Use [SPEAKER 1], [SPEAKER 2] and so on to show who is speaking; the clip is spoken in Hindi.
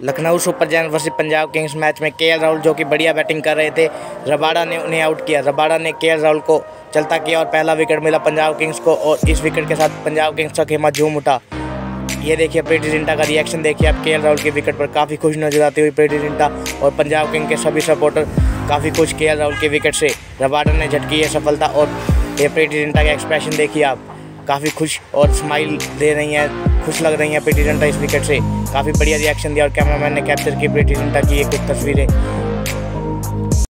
[SPEAKER 1] Lucknow super giants versus Punjab kings match में के राहुल जो कि बढ़िया बैटिंग कर रहे थे। रबाड़ा ने उन्हें आउट किया। रबाड़ा ने के राहुल को चलता किया और पहला विकेट मिला पंजाब किंग्स को और इस विकेट के साथ पंजाब किंग्स का खेमा झूम उठा। ये देखिए प्रीति जिंटा का रिएक्शन देखिए आप के राहुल के विकेट पर। काफ़ी खुश नज़र आती हुई प्रीति जिंटा और पंजाब किंग के सभी सपोर्टर काफ़ी खुश के राहुल के विकेट से। रबाडा ने झटकी है सफलता और ये प्रीति जिंटा का एक्सप्रेशन देखिए आप। काफ़ी खुश और स्माइल दे रही हैं, खुश लग रही हैं प्रीति जिंटा इस विकेट से। काफ़ी बढ़िया रिएक्शन दिया और कैमरामैन ने कैप्चर की प्रीति जिंटा की एक कुछ तस्वीरें।